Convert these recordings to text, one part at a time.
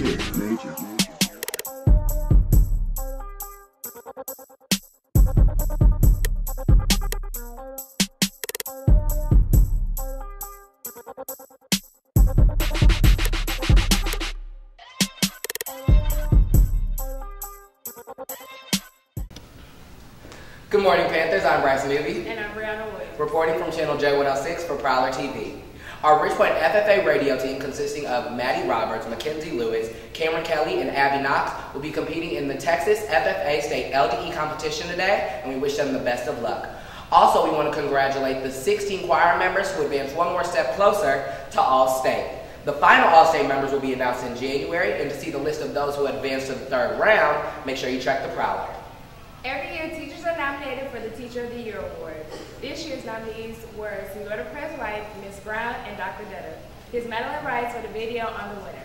Major, major. Good morning, Panthers. I'm Bryce Newby, And I'm Brianna Wood. reporting from Channel J106 for Prowler TV. Our Ridgepoint FFA radio team, consisting of Maddie Roberts, Mackenzie Lewis, Cameron Kelly, and Abby Knox, will be competing in the Texas FFA State LDE competition today, and we wish them the best of luck. Also, we want to congratulate the 16 choir members who advanced one more step closer to All-State. The final All-State members will be announced in January, and to see the list of those who advanced to the third round, make sure you check the Prowler. Every year, teachers are nominated for the Teacher of the Year award. This year's nominees were Senora Press White, Miss Brown, and Dr. Dutta. Here's Madeline Rice for the video on the winner.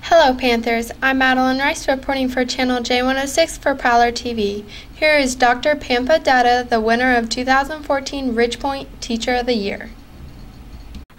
Hello, Panthers. I'm Madeline Rice reporting for Channel J106 for Prowler TV. Here is Dr. Pampa Dutta, the winner of 2014 Ridgepoint Teacher of the Year.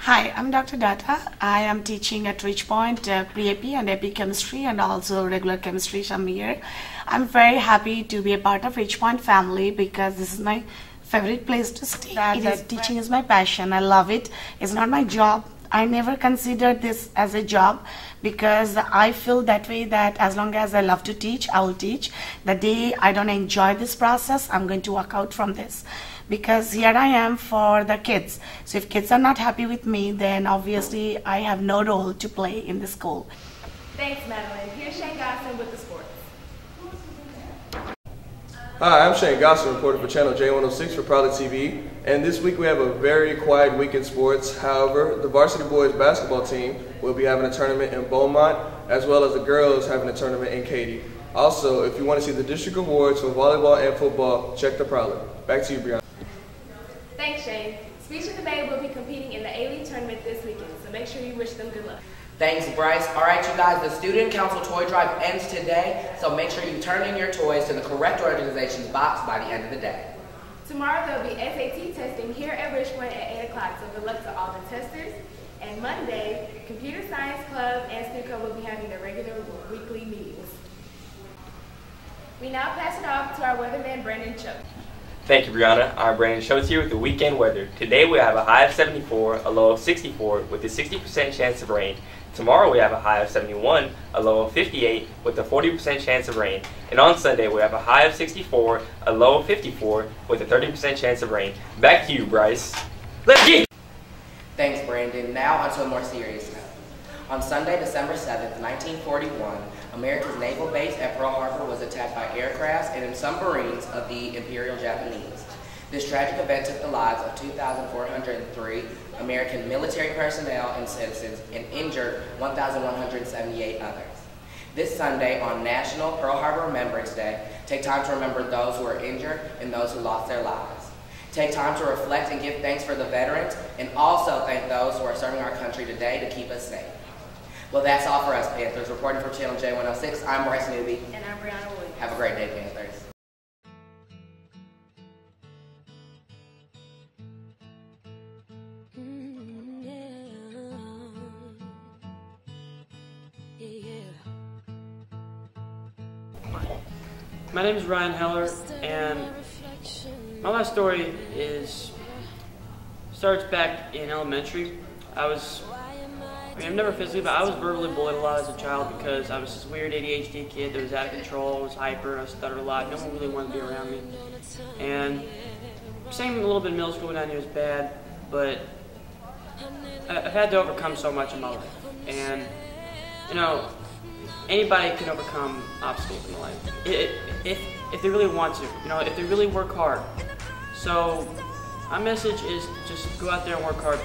Hi, I'm Dr. Dutta. I am teaching at Ridgepoint uh, Pre-AP and AP Chemistry and also regular chemistry some year. I'm very happy to be a part of Ridgepoint family because this is my favorite place to stay. That, that teaching is my passion. I love it. It's not my job. I never considered this as a job because I feel that way that as long as I love to teach, I will teach. The day I don't enjoy this process, I'm going to walk out from this because here I am for the kids. So if kids are not happy with me, then obviously I have no role to play in the school. Thanks, Madeline. Here's Shane Gosson with the sports. Hi, I'm Shane Gosser, reporter for Channel J106 for Prowler TV. And this week we have a very quiet week in sports. However, the varsity boys basketball team will be having a tournament in Beaumont, as well as the girls having a tournament in Katy. Also, if you want to see the district awards for volleyball and football, check the Prowler. Back to you, Brianna. Thanks, Shane. Speech and Debate will be competing in the A-League tournament this weekend, so make sure you wish them good luck. Thanks, Bryce. All right, you guys, the Student Council Toy Drive ends today, so make sure you turn in your toys to the correct organization's box by the end of the day. Tomorrow there'll be SAT testing here at Richmond at 8 o'clock, so good luck to all the testers. And Monday, Computer Science Club and SNUCO will be having their regular weekly meetings. We now pass it off to our weatherman, Brandon Chuck. Thank you, Brianna. I'm Brandon Schultz here with the weekend weather. Today we have a high of 74, a low of 64, with a 60% chance of rain. Tomorrow we have a high of 71, a low of 58, with a 40% chance of rain. And on Sunday we have a high of 64, a low of 54, with a 30% chance of rain. Back to you, Bryce. Let's get Thanks, Brandon. Now onto a more serious note. On Sunday, December 7, 1941, America's naval base at Pearl Harbor was attacked by aircrafts and submarines of the Imperial Japanese. This tragic event took the lives of 2,403 American military personnel and citizens and injured 1,178 others. This Sunday, on National Pearl Harbor Remembrance Day, take time to remember those who are injured and those who lost their lives. Take time to reflect and give thanks for the veterans and also thank those who are serving our country today to keep us safe. Well, that's all for us, Panthers. Reporting for Channel J106, I'm Bryce Newby. And I'm Brianna Wood. Have a great day, Panthers. Mm, my name is Ryan Heller, and my life story is starts back in elementary. I was, I mean, I've never physically, but I was verbally bullied a lot as a child because I was this weird ADHD kid that was out of control, I was hyper, I stuttered a lot. No one really wanted to be around me, and same a little bit in middle school when I knew it was bad, but I've had to overcome so much in my life, and you know, anybody can overcome obstacles in life I- i- if if they really want to. You know, if they really work hard. So my message is just go out there and work hard.